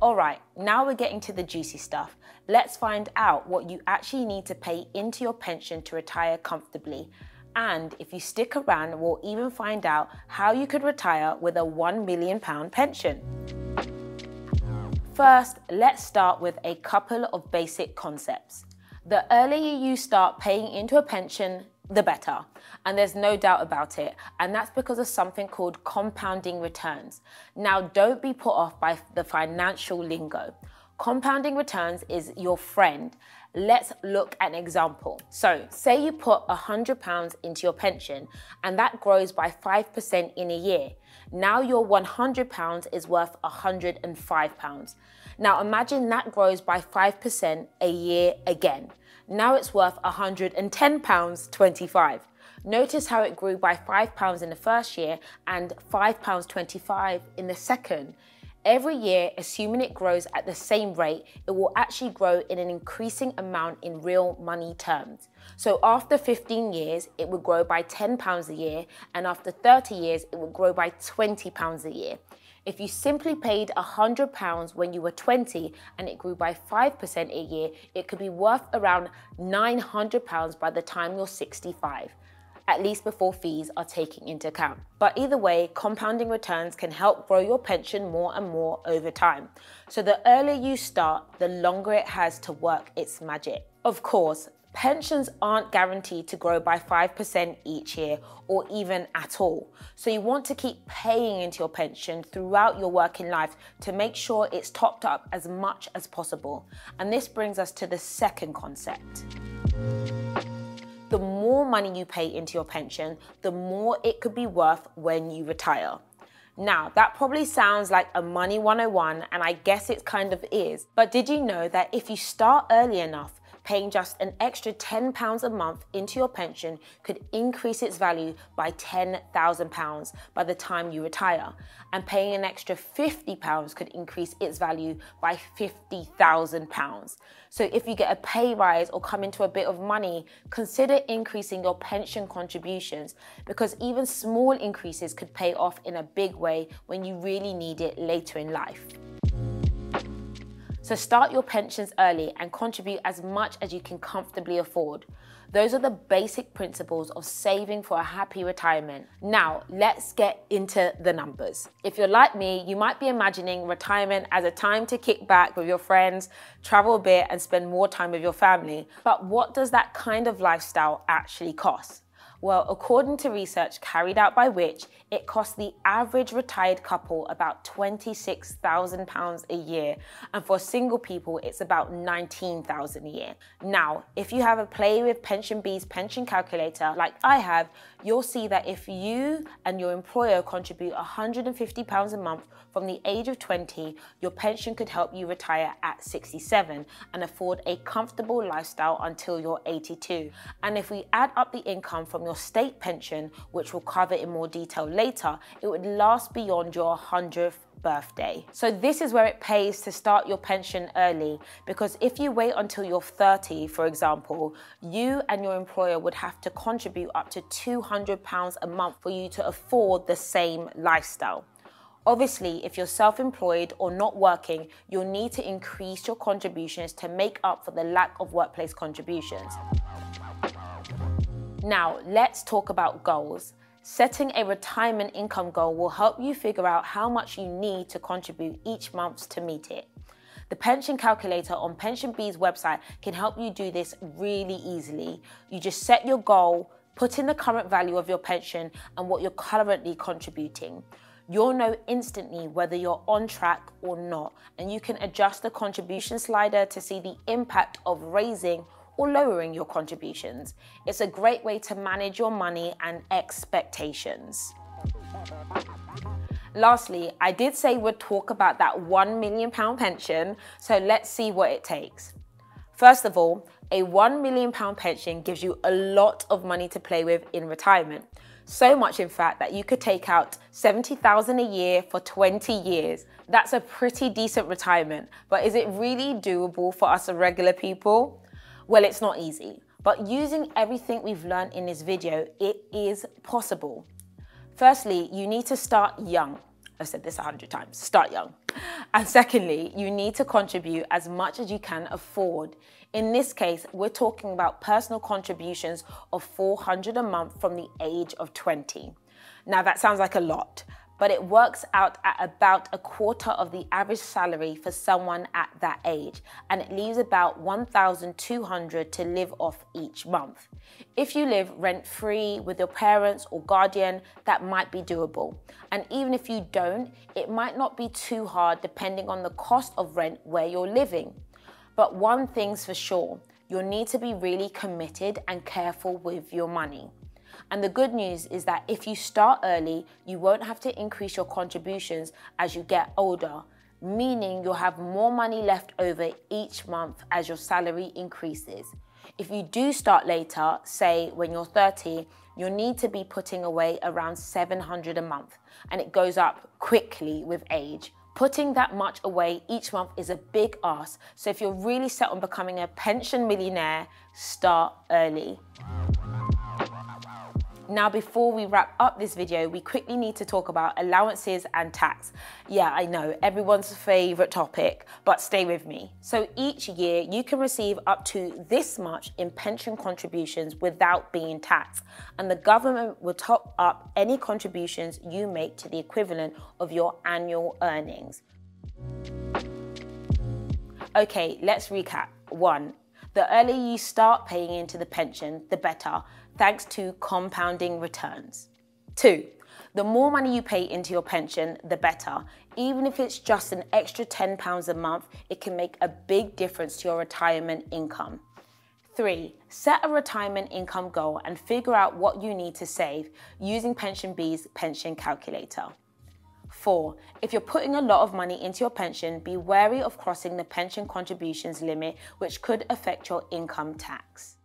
All right, now we're getting to the juicy stuff. Let's find out what you actually need to pay into your pension to retire comfortably. And if you stick around, we'll even find out how you could retire with a £1 million pension. First, let's start with a couple of basic concepts. The earlier you start paying into a pension, the better. And there's no doubt about it. And that's because of something called compounding returns. Now, don't be put off by the financial lingo. Compounding returns is your friend. Let's look at an example. So, say you put £100 into your pension and that grows by 5% in a year. Now your £100 is worth £105. Now imagine that grows by 5% a year again. Now it's worth £110.25. Notice how it grew by £5 in the first year and £5.25 in the second. Every year, assuming it grows at the same rate, it will actually grow in an increasing amount in real money terms. So after 15 years, it would grow by £10 a year, and after 30 years, it would grow by £20 a year. If you simply paid £100 when you were 20 and it grew by 5% a year, it could be worth around £900 by the time you're 65 at least before fees are taken into account. But either way, compounding returns can help grow your pension more and more over time. So the earlier you start, the longer it has to work its magic. Of course, pensions aren't guaranteed to grow by 5% each year or even at all. So you want to keep paying into your pension throughout your working life to make sure it's topped up as much as possible. And this brings us to the second concept the more money you pay into your pension, the more it could be worth when you retire. Now, that probably sounds like a money 101, and I guess it kind of is. But did you know that if you start early enough, paying just an extra £10 a month into your pension could increase its value by £10,000 by the time you retire. And paying an extra £50 could increase its value by £50,000. So if you get a pay rise or come into a bit of money, consider increasing your pension contributions because even small increases could pay off in a big way when you really need it later in life. So start your pensions early and contribute as much as you can comfortably afford. Those are the basic principles of saving for a happy retirement. Now, let's get into the numbers. If you're like me, you might be imagining retirement as a time to kick back with your friends, travel a bit, and spend more time with your family. But what does that kind of lifestyle actually cost? Well, according to research carried out by Which, it costs the average retired couple about £26,000 a year, and for single people, it's about £19,000 a year. Now, if you have a Play with PensionBee's pension calculator like I have, you'll see that if you and your employer contribute £150 a month from the age of 20, your pension could help you retire at 67 and afford a comfortable lifestyle until you're 82. And if we add up the income from your state pension, which we'll cover in more detail later, it would last beyond your 100th birthday. So this is where it pays to start your pension early because if you wait until you're 30, for example, you and your employer would have to contribute up to 200 pounds a month for you to afford the same lifestyle. Obviously, if you're self-employed or not working, you'll need to increase your contributions to make up for the lack of workplace contributions. Now, let's talk about goals. Setting a retirement income goal will help you figure out how much you need to contribute each month to meet it. The pension calculator on PensionBee's website can help you do this really easily. You just set your goal, put in the current value of your pension and what you're currently contributing. You'll know instantly whether you're on track or not, and you can adjust the contribution slider to see the impact of raising or lowering your contributions. It's a great way to manage your money and expectations. Lastly, I did say we'd talk about that £1 million pension, so let's see what it takes. First of all, a £1 million pension gives you a lot of money to play with in retirement. So much, in fact, that you could take out 70,000 a year for 20 years. That's a pretty decent retirement, but is it really doable for us regular people? Well, it's not easy, but using everything we've learned in this video, it is possible. Firstly, you need to start young. I've said this a hundred times, start young. And secondly, you need to contribute as much as you can afford. In this case, we're talking about personal contributions of 400 a month from the age of 20. Now that sounds like a lot, but it works out at about a quarter of the average salary for someone at that age, and it leaves about 1,200 to live off each month. If you live rent free with your parents or guardian, that might be doable. And even if you don't, it might not be too hard depending on the cost of rent where you're living. But one thing's for sure, you'll need to be really committed and careful with your money. And the good news is that if you start early, you won't have to increase your contributions as you get older, meaning you'll have more money left over each month as your salary increases. If you do start later, say when you're 30, you'll need to be putting away around 700 a month, and it goes up quickly with age. Putting that much away each month is a big ask, so if you're really set on becoming a pension millionaire, start early. Now, before we wrap up this video, we quickly need to talk about allowances and tax. Yeah, I know, everyone's favorite topic, but stay with me. So each year, you can receive up to this much in pension contributions without being taxed, and the government will top up any contributions you make to the equivalent of your annual earnings. Okay, let's recap. One, the earlier you start paying into the pension, the better, thanks to compounding returns. Two, the more money you pay into your pension, the better. Even if it's just an extra £10 a month, it can make a big difference to your retirement income. Three, set a retirement income goal and figure out what you need to save using PensionBee's pension calculator. Four, if you're putting a lot of money into your pension, be wary of crossing the pension contributions limit, which could affect your income tax.